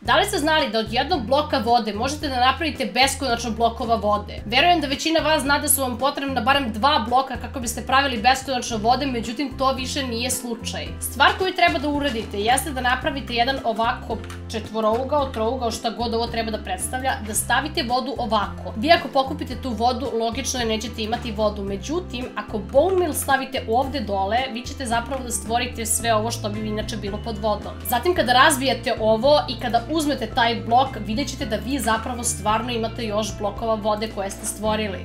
Da li ste znali da od jednog bloka vode možete da napravite beskonačno blokova vode? Verujem da većina vas zna da su vam potrebna barem dva bloka kako biste pravili beskonačno vode, međutim to više nije slučaj. Stvar koju treba da uradite jeste da napravite jedan ovako četvorougao, trougao, šta god ovo treba da predstavlja, da stavite vodu ovako. Vi ako pokupite tu vodu, logično je nećete imati vodu, međutim, ako bone meal stavite ovde dole, vi ćete zapravo da stvorite sve ovo što bi inače bilo pod vodom. Zatim kada razbijete ovo i kada uzmete taj blok, vidjet ćete da vi zapravo stvarno imate još blokova vode koje ste stvorili.